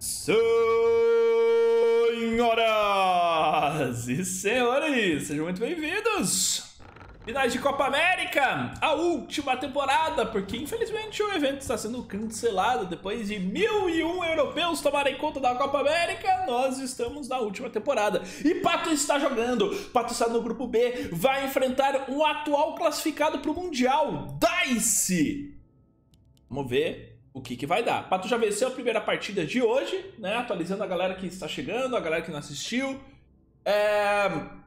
Senhoras e senhores, sejam muito bem-vindos! Finais de Copa América, a última temporada, porque infelizmente o evento está sendo cancelado depois de mil e um europeus tomarem conta da Copa América. Nós estamos na última temporada e Pato está jogando. Pato está no grupo B, vai enfrentar um atual classificado para o Mundial, Dice. Vamos ver o que, que vai dar. Pato já venceu a primeira partida de hoje, né? Atualizando a galera que está chegando, a galera que não assistiu. É...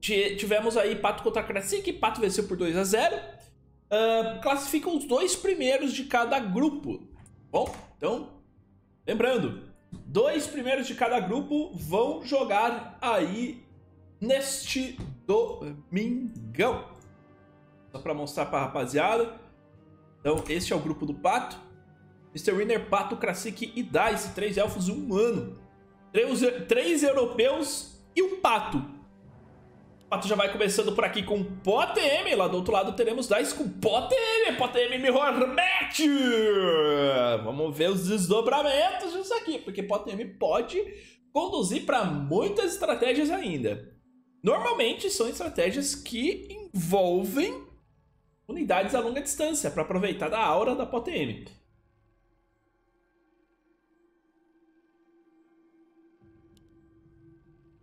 Tivemos aí Pato contra Krasik, Pato venceu por 2 a 0 uh, Classificam os dois primeiros de cada grupo. Bom, então, lembrando, dois primeiros de cada grupo vão jogar aí neste domingão. Só para mostrar para a rapaziada. Então, este é o grupo do Pato. Mr. Winner, Pato, Krasik e Dice. Três elfos e um humano. Três, três europeus e um Pato. O Pato já vai começando por aqui com POTM. Lá do outro lado teremos Dice com POTM. POTM Mirror Match. Vamos ver os desdobramentos disso aqui. Porque POTM pode conduzir para muitas estratégias ainda. Normalmente são estratégias que envolvem unidades a longa distância para aproveitar da aura da POTM.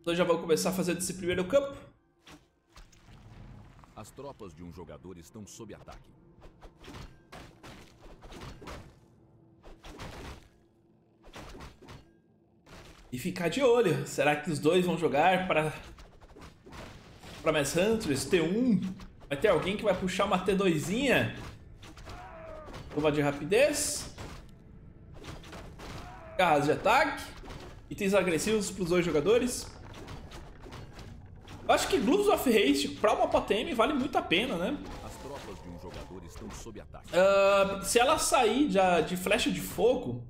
Então já vou começar a fazer desse primeiro campo. As tropas de um jogador estão sob ataque. E ficar de olho. Será que os dois vão jogar para para Mass Hunters T1 Vai ter alguém que vai puxar uma T2zinha. Curva de rapidez. Garras de ataque. Itens agressivos para os dois jogadores. Eu acho que Gloves of Haste para uma POTM vale muito a pena, né? As tropas de um jogador estão sob ataque. Uh, se ela sair de, de flecha de fogo,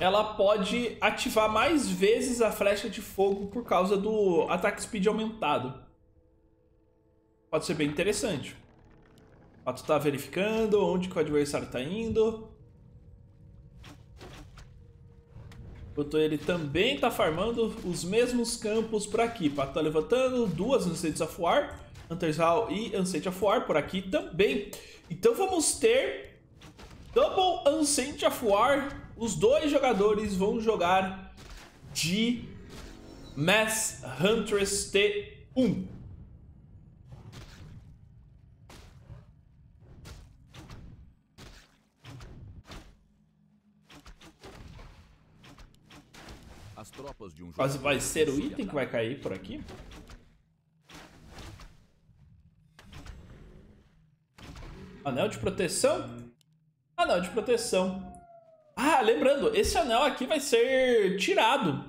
ela pode ativar mais vezes a flecha de fogo por causa do ataque speed aumentado pode ser bem interessante. Ó, tu tá verificando onde que o adversário tá indo. Enquanto ele também tá farmando os mesmos campos por aqui. Pato tá levantando duas Ancient of War, Hunter's Hall e Ancient of War por aqui também. Então vamos ter Double Ancient of War. Os dois jogadores vão jogar de Mass Huntress T1. Quase vai ser o item que vai cair por aqui. Anel de proteção? Anel de proteção. Ah, lembrando, esse anel aqui vai ser tirado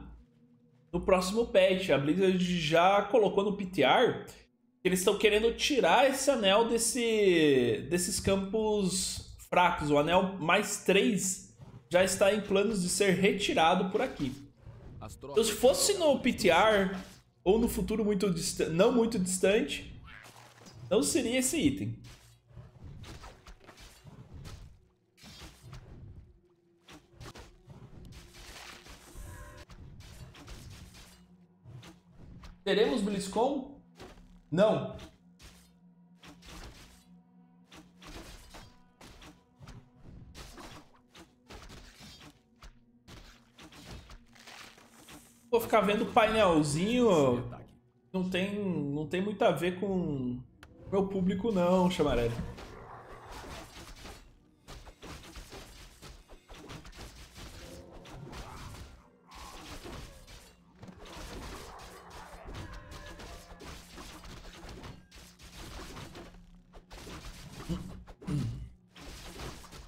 no próximo patch. A Blizzard já colocou no PTR que eles estão querendo tirar esse anel desse, desses campos fracos. O anel mais 3 já está em planos de ser retirado por aqui. Então, se fosse no PTR, ou no futuro muito não muito distante, não seria esse item. Teremos BlizzCon? Não. Vou ficar vendo painelzinho. Não tem, não tem muito a ver com meu público não, Chamarelli.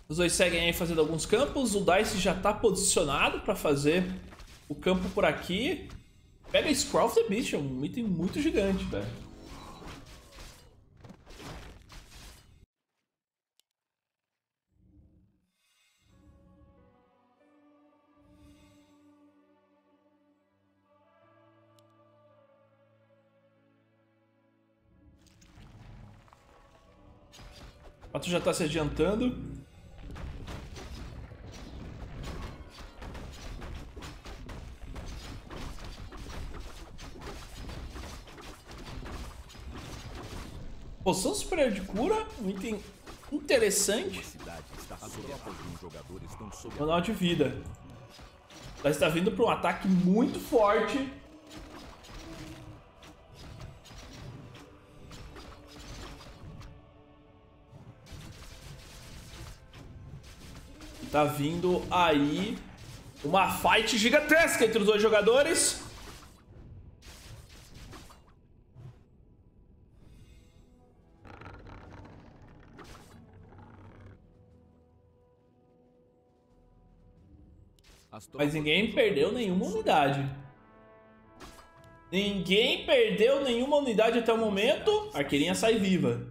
Os dois seguem aí fazendo alguns campos. O Dice já está posicionado para fazer o campo por aqui. Pega Scroll of the Beast, é um item muito gigante, velho. O Pato já está se adiantando. Superior de cura, um item interessante. Manual de vida. Ela está vindo para um ataque muito forte. Tá vindo aí uma fight gigantesca entre os dois jogadores. Mas ninguém de perdeu nenhuma unidade. Ninguém perdeu nenhuma unidade até o momento. Arqueirinha sai viva.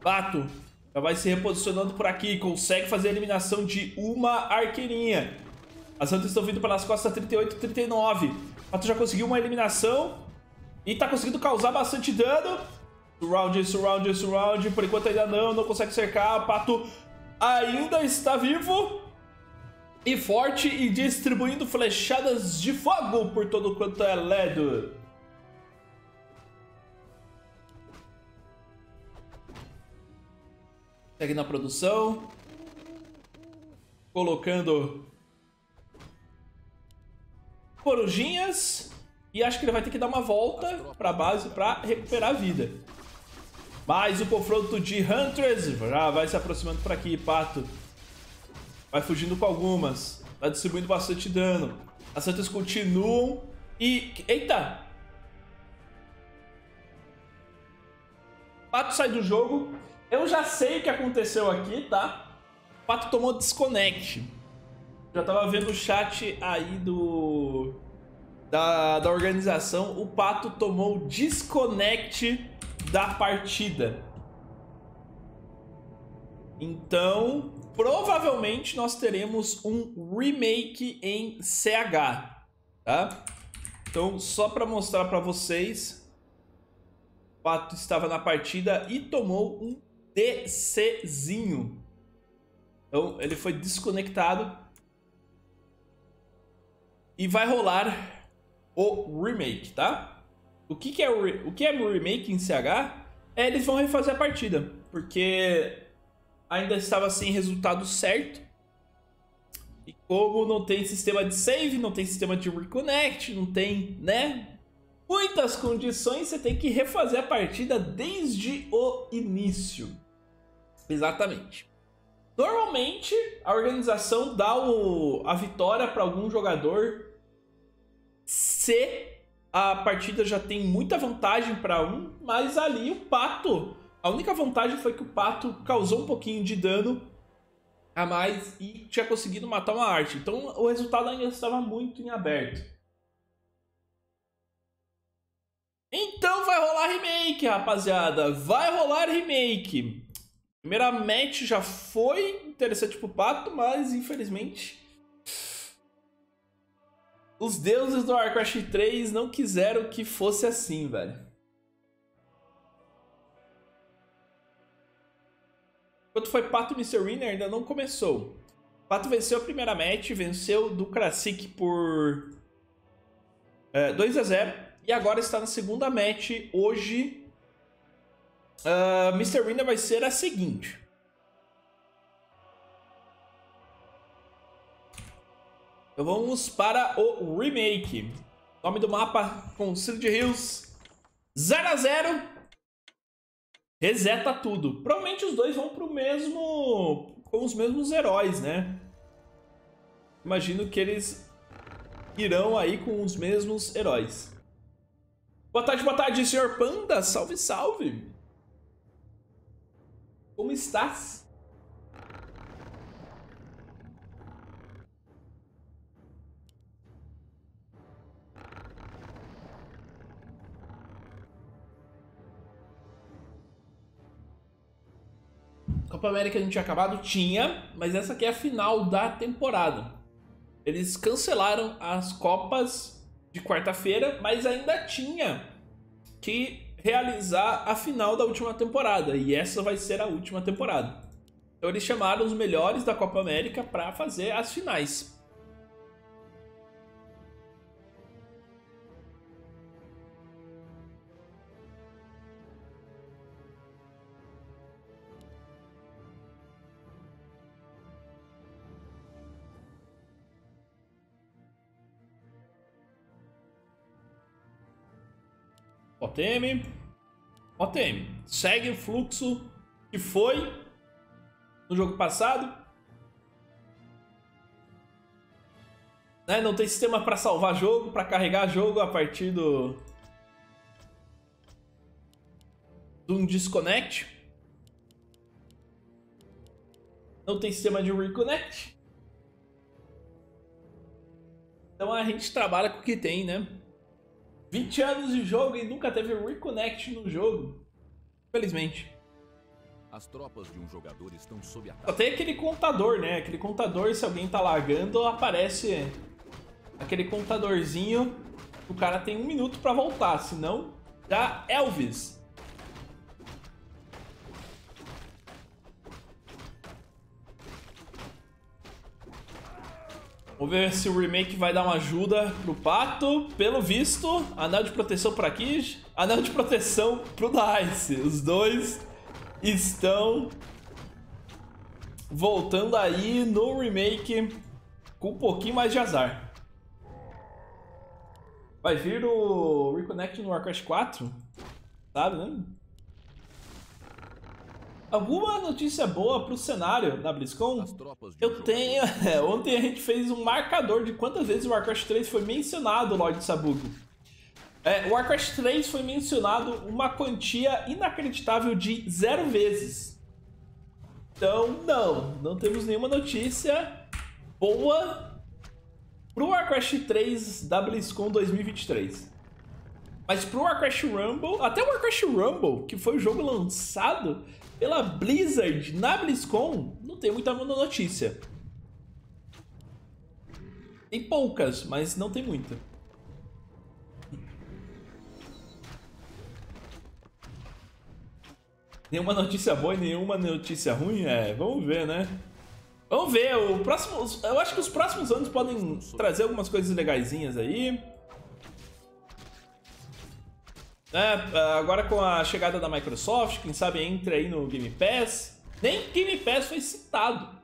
Pato já vai se reposicionando por aqui. Consegue fazer a eliminação de uma arqueirinha. As Santos estão vindo pelas costas 38 e 39. Pato já conseguiu uma eliminação. E tá conseguindo causar bastante dano. Surround, surround, surround. Por enquanto ainda não, não consegue cercar. Pato ainda está vivo e forte e distribuindo flechadas de fogo por todo quanto é ledo. Segue na produção. Colocando corujinhas. E acho que ele vai ter que dar uma volta pra base pra recuperar a vida. Mais o confronto de Huntress. Já vai se aproximando por aqui, Pato. Vai fugindo com algumas. Tá distribuindo bastante dano. As Santas continuam. E. Eita! Pato sai do jogo. Eu já sei o que aconteceu aqui, tá? Pato tomou desconnect. Já tava vendo o chat aí do. Da, da organização. O Pato tomou desconnect da partida. Então, provavelmente nós teremos um remake em CH, tá? Então, só para mostrar para vocês, o Pato estava na partida e tomou um DCzinho. Então, ele foi desconectado e vai rolar o remake, tá? O que, que é o, o que é o remake em CH? É, eles vão refazer a partida, porque ainda estava sem resultado certo. E como não tem sistema de save, não tem sistema de reconnect, não tem, né? Muitas condições, você tem que refazer a partida desde o início. Exatamente. Normalmente, a organização dá o- a vitória para algum jogador se a partida já tem muita vantagem para um, mas ali o Pato, a única vantagem foi que o Pato causou um pouquinho de dano a mais e tinha conseguido matar uma arte. Então o resultado ainda estava muito em aberto. Então vai rolar remake, rapaziada. Vai rolar remake. Primeira match já foi interessante pro Pato, mas infelizmente os deuses do Warcraft 3 não quiseram que fosse assim, velho. Enquanto foi Pato e Mr. Winner, ainda não começou. Pato venceu a primeira match, venceu do Krasik por é, 2 a 0 e agora está na segunda match. Hoje, ah, Mr. Winner vai ser a seguinte. Então vamos para o remake. Nome do mapa: Conselho de Rios 0 a 0 Reseta tudo. Provavelmente os dois vão pro mesmo. com os mesmos heróis, né? Imagino que eles irão aí com os mesmos heróis. Boa tarde, boa tarde, senhor Panda. Salve, salve. Como estás? Copa América não tinha acabado? Tinha, mas essa aqui é a final da temporada. Eles cancelaram as Copas de quarta-feira, mas ainda tinha que realizar a final da última temporada. E essa vai ser a última temporada. Então eles chamaram os melhores da Copa América para fazer as finais. OTM. OTM. Segue o fluxo que foi no jogo passado. Né? Não tem sistema para salvar jogo, para carregar jogo a partir do... de um disconnect. Não tem sistema de reconnect. Então a gente trabalha com o que tem, né? 20 anos de jogo e nunca teve reconnect no jogo. Infelizmente. As tropas de um jogador estão sob ataque. Só tem aquele contador, né? Aquele contador, se alguém tá lagando, aparece aquele contadorzinho. O cara tem um minuto pra voltar, senão já Elvis. Vamos ver se o remake vai dar uma ajuda pro Pato. Pelo visto, anel de proteção por aqui, anel de proteção pro Dice. Os dois estão voltando aí no remake com um pouquinho mais de azar. Vai vir o Reconnect no Warcraft 4? Sabe, né? Alguma notícia boa pro cenário da BlizzCon? Eu tenho. É, ontem a gente fez um marcador de quantas vezes o Warcraft 3 foi mencionado, Lord Sabugo. É, o Warcraft 3 foi mencionado uma quantia inacreditável de zero vezes. Então, não, não temos nenhuma notícia boa pro Warcraft 3 da BlizzCon 2023. Mas pro Warcraft Rumble, até o Warcraft Rumble, que foi o jogo lançado pela Blizzard na BlizzCon, não tem muita notícia. Tem poucas, mas não tem muita. Nenhuma notícia boa e nenhuma notícia ruim? É, vamos ver, né? Vamos ver, o próximo, eu acho que os próximos anos podem trazer algumas coisas legaisinhas aí. Né? Agora com a chegada da Microsoft, quem sabe entra aí no Game Pass. Nem Game Pass foi citado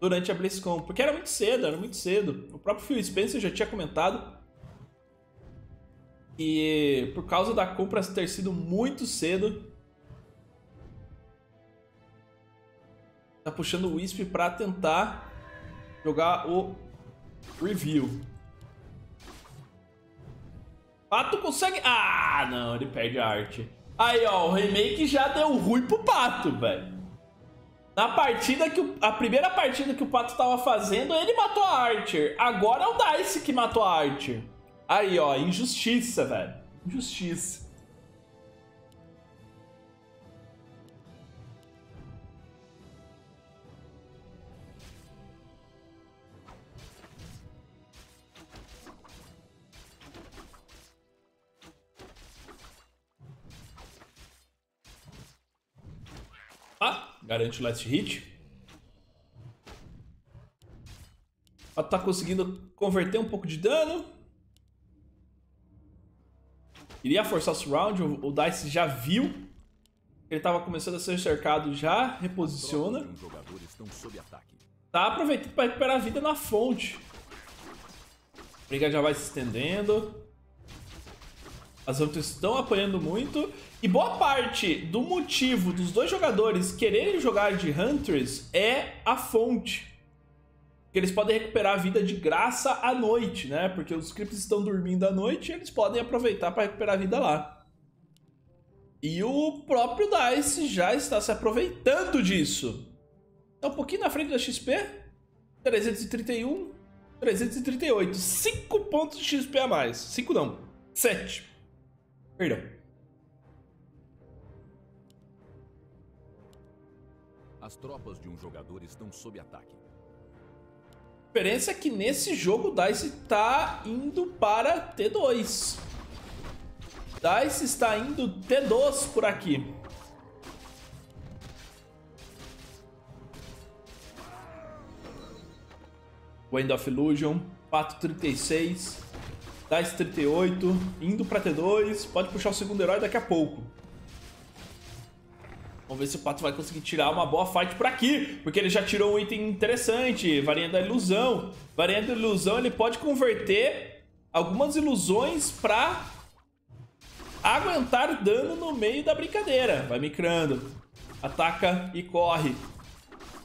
durante a BlizzCon, porque era muito cedo, era muito cedo. O próprio Phil Spencer já tinha comentado e por causa da compra ter sido muito cedo, tá puxando o Wisp para tentar jogar o review. Pato consegue... Ah, não, ele perde a arte. Aí, ó, o remake já deu ruim pro Pato, velho. Na partida que... O... A primeira partida que o Pato tava fazendo, ele matou a Archer. Agora é o Dice que matou a Archer. Aí, ó, injustiça, velho. Injustiça. Garante o last hit. Ela tá conseguindo converter um pouco de dano. Iria forçar o surround, o Dice já viu. Ele tava começando a ser cercado já, reposiciona. Tá aproveitando para recuperar a vida na fonte. A briga já vai se estendendo. As outras estão apoiando muito. E boa parte do motivo dos dois jogadores quererem jogar de Hunters é a fonte. Que eles podem recuperar a vida de graça à noite, né? Porque os Crips estão dormindo à noite e eles podem aproveitar para recuperar a vida lá. E o próprio DICE já está se aproveitando disso. Tá um pouquinho na frente da XP. 331, 338. 5 pontos de XP a mais. 5 não. 7. Perdão. As tropas de um jogador estão sob ataque. A diferença é que nesse jogo o DICE está indo para T2. DICE está indo T2 por aqui. Wind of Illusion, 436. Dá esse 38, indo pra T2, pode puxar o segundo herói daqui a pouco. Vamos ver se o Pato vai conseguir tirar uma boa fight por aqui, porque ele já tirou um item interessante, varinha da ilusão. Varinha da ilusão, ele pode converter algumas ilusões pra aguentar dano no meio da brincadeira. Vai micrando, ataca e corre.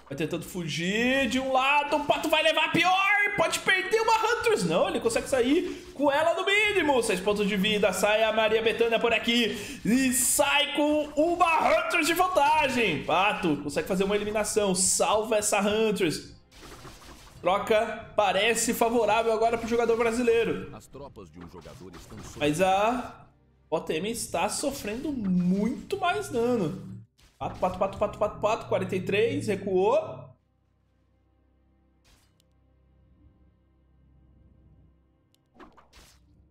Vai tentando fugir de um lado, o Pato vai levar pior! Pode perder uma Hunters. Não, ele consegue sair com ela no mínimo. Seis pontos de vida. Sai a Maria Bethânia por aqui. E sai com uma Hunters de vantagem. Pato consegue fazer uma eliminação. Salva essa Hunters. Troca parece favorável agora para o jogador brasileiro. Um jogador Mas a OTM está sofrendo muito mais dano. Pato, pato, pato, pato, pato, pato. 43, recuou.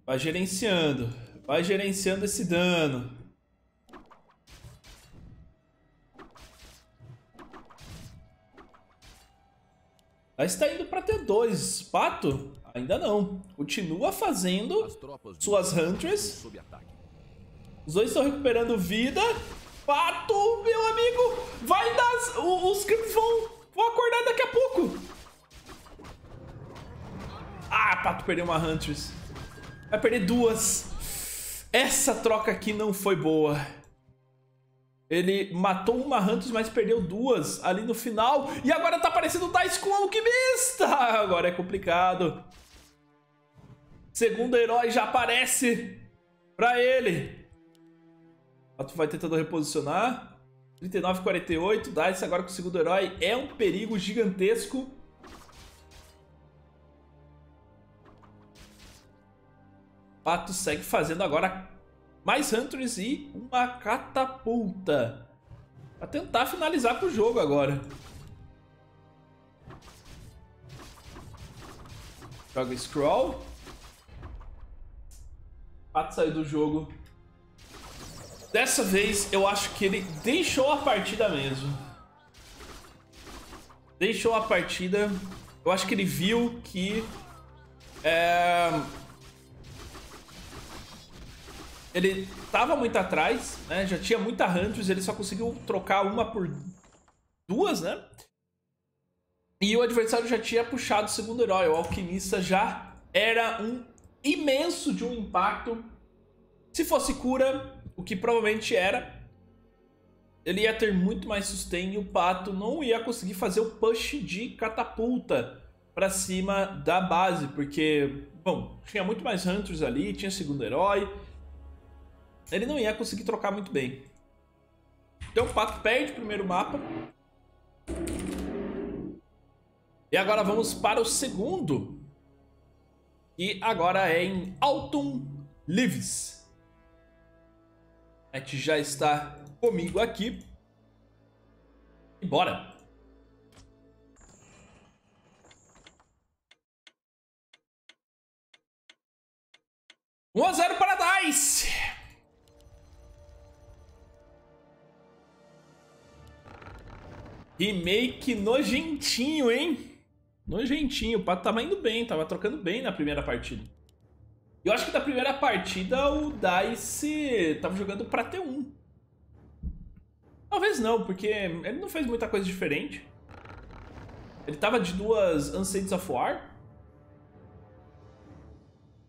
Vai gerenciando. Vai gerenciando esse dano. Mas está indo para T2. Pato? Ainda não. Continua fazendo suas Hunters. Os dois estão recuperando vida. Pato, meu amigo, vai dar... Os crimes vão, vão acordar daqui a pouco. Ah, Pato perdeu uma Huntress. Vai perder duas. Essa troca aqui não foi boa. Ele matou uma Huntress, mas perdeu duas ali no final. E agora tá aparecendo o Dice com o Alquimista. Agora é complicado. Segundo herói já aparece pra ele. Pato vai tentando reposicionar. 39 48. Dice agora com o segundo herói. É um perigo gigantesco. Pato segue fazendo agora mais Hunters e uma catapulta. Pra tentar finalizar com o jogo agora. Joga Scroll. Pato saiu do jogo Dessa vez, eu acho que ele deixou a partida mesmo. Deixou a partida. Eu acho que ele viu que... É... Ele tava muito atrás, né? Já tinha muita Hunters, ele só conseguiu trocar uma por duas, né? E o adversário já tinha puxado o segundo herói. O Alquimista já era um imenso de um impacto. Se fosse cura, o que provavelmente era, ele ia ter muito mais sustain e o Pato não ia conseguir fazer o push de catapulta para cima da base, porque, bom, tinha muito mais Hunters ali, tinha segundo herói, ele não ia conseguir trocar muito bem. Então o Pato perde o primeiro mapa. E agora vamos para o segundo. E agora é em Alton Lives. Matt já está comigo aqui. E bora! Um a zero para Dice! Remake nojentinho, hein? Nojentinho. O Pato tava indo bem, tava trocando bem na primeira partida. Eu acho que da primeira partida o Dice tava jogando pra T1. Talvez não, porque ele não fez muita coisa diferente. Ele tava de duas Ancestors of War.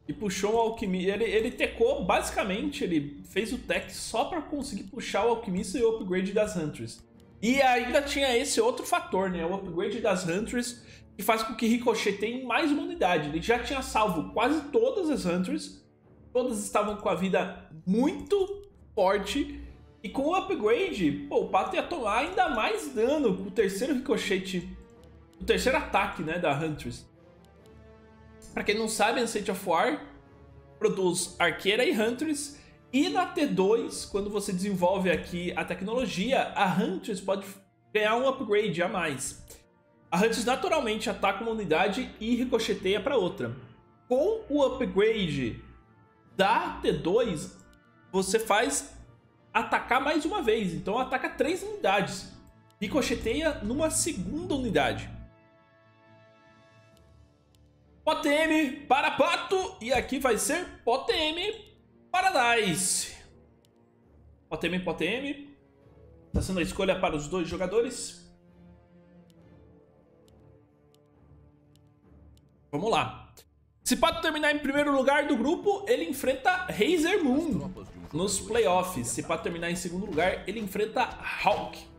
E puxou o Alquimista. Ele, ele tecou, basicamente, ele fez o tech só pra conseguir puxar o Alquimista e o upgrade das Hunters. E ainda tinha esse outro fator, né? O upgrade das Hunters que faz com que Ricochet tenha mais uma unidade. Ele já tinha salvo quase todas as Hunters, todas estavam com a vida muito forte, e com o upgrade, pô, o Pato ia tomar ainda mais dano com o terceiro Ricochet, o terceiro ataque né, da Hunters. Pra quem não sabe, Ancient of War produz Arqueira e Hunters, e na T2, quando você desenvolve aqui a tecnologia, a Hunters pode ganhar um upgrade a mais. A Hunts naturalmente ataca uma unidade e ricocheteia para outra. Com o upgrade da T2, você faz atacar mais uma vez. Então ataca três unidades. Ricocheteia numa segunda unidade. POTM para Pato. E aqui vai ser POTM para Dice. POTM, POTM. Está sendo a escolha para os dois jogadores. Vamos lá. Se Pato terminar em primeiro lugar do grupo, ele enfrenta Razer Moon nos playoffs. Se Pato terminar em segundo lugar, ele enfrenta Hawk.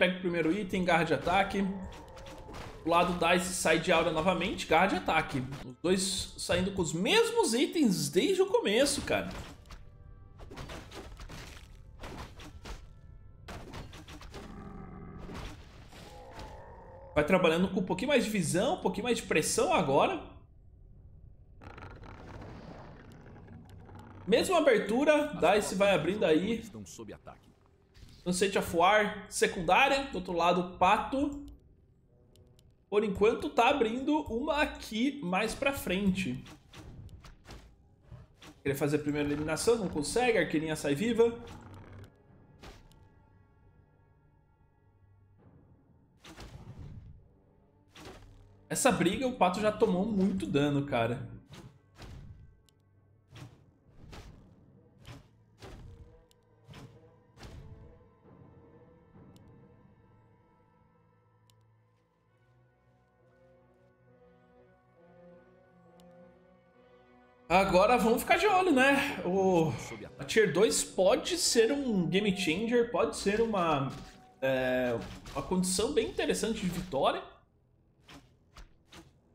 Pega o primeiro item, garra de ataque. O lado Dice sai de aura novamente, garra de ataque. Os dois saindo com os mesmos itens desde o começo, cara. Vai trabalhando com um pouquinho mais de visão, um pouquinho mais de pressão agora. Mesma abertura, Dice vai abrindo aí. Sunset of War secundária, do outro lado Pato por enquanto tá abrindo uma aqui mais pra frente. Queria fazer a primeira eliminação, não consegue, a arqueirinha sai viva. Essa briga o Pato já tomou muito dano, cara. Agora vamos ficar de olho, né? O a Tier 2 pode ser um game changer, pode ser uma, é, uma condição bem interessante de vitória.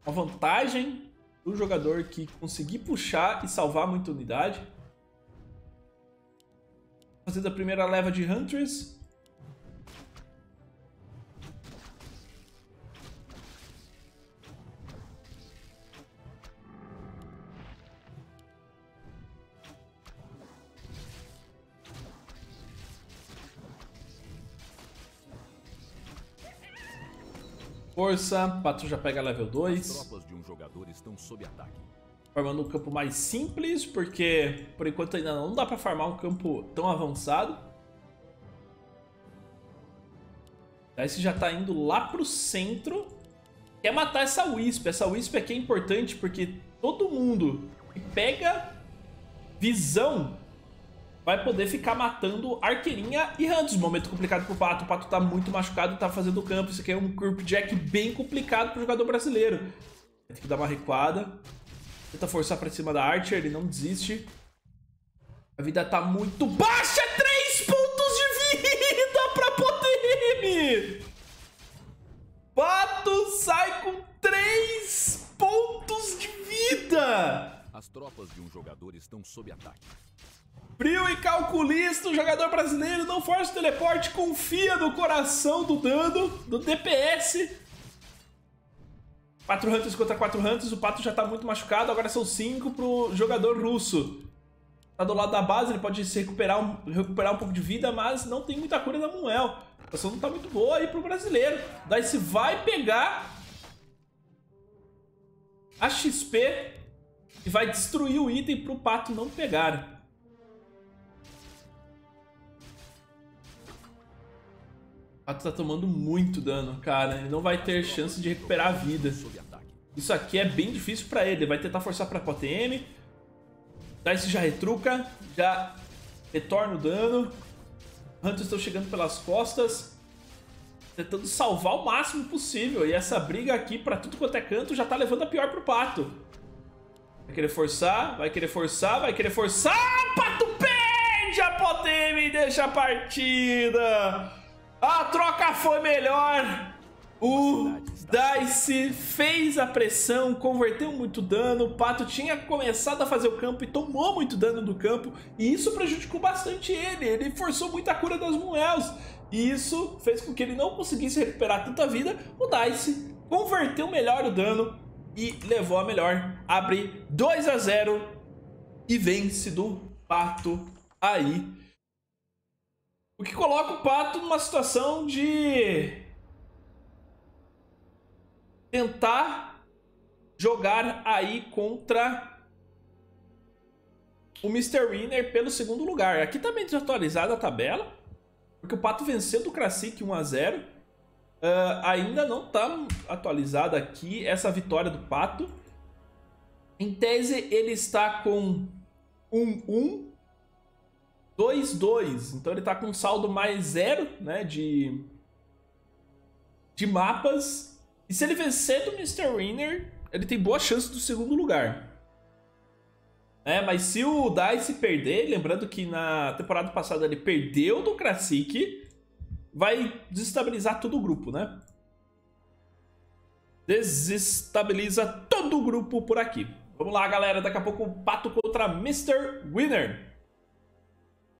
Uma vantagem do jogador que conseguir puxar e salvar muita unidade. Fazendo a primeira leva de Hunters. Força, Patrulha já pega level 2. tropas de um. Formando um campo mais simples, porque por enquanto ainda não dá pra farmar um campo tão avançado. Esse já tá indo lá pro centro. Quer matar essa Wisp. Essa Wisp aqui é importante porque todo mundo que pega visão vai poder ficar matando Arqueirinha e Hunters. Momento complicado pro Pato. O Pato tá muito machucado, tá fazendo campo. Isso aqui é um Curp Jack bem complicado pro jogador brasileiro. Tem que dar uma recuada. Tenta forçar pra cima da Archer, ele não desiste. A vida tá muito baixa! 3 pontos de vida pra Potem! Pato sai com 3 pontos de vida! As tropas de um jogador estão sob ataque. Frio e calculista, o jogador brasileiro não força o teleporte, confia no coração do dano, do DPS. 4 Hunters contra 4 Hunters, o Pato já tá muito machucado, agora são 5 pro jogador russo. Tá do lado da base, ele pode se recuperar um, recuperar um pouco de vida, mas não tem muita cura da Muel. A situação não tá muito boa aí pro brasileiro. Dice vai pegar a XP e vai destruir o item pro Pato não pegar. Pato tá tomando muito dano, cara. Ele não vai ter chance de recuperar a vida. Isso aqui é bem difícil pra ele. Ele vai tentar forçar pra PTM. Dice já retruca. Já retorna o dano. Hunters estão chegando pelas costas. Tentando salvar o máximo possível. E essa briga aqui, pra tudo quanto é canto, já tá levando a pior pro Pato. Vai querer forçar, vai querer forçar, vai querer forçar. Pato perde a PTM e deixa a partida. A troca foi melhor. O Dice fez a pressão, converteu muito dano. O Pato tinha começado a fazer o campo e tomou muito dano do campo. E isso prejudicou bastante ele. Ele forçou muita cura das Moels. E isso fez com que ele não conseguisse recuperar tanta vida. O Dice converteu melhor o dano e levou a melhor. Abre 2 a 0 e vence do Pato aí o que coloca o Pato numa situação de tentar jogar aí contra o Mr. Winner pelo segundo lugar. Aqui também tá desatualizada a tabela, porque o Pato venceu do Krasik 1 a 0 Uh, ainda não está atualizada aqui essa vitória do Pato. Em tese, ele está com 1-1, 2-2. Então ele está com saldo mais zero né, de, de mapas. E se ele vencer do Mr. Winner, ele tem boa chance do segundo lugar. É, mas se o Dice perder, lembrando que na temporada passada ele perdeu do Krasik, vai desestabilizar todo o grupo, né? Desestabiliza todo o grupo por aqui. Vamos lá, galera. Daqui a pouco o pato contra Mr. Winner.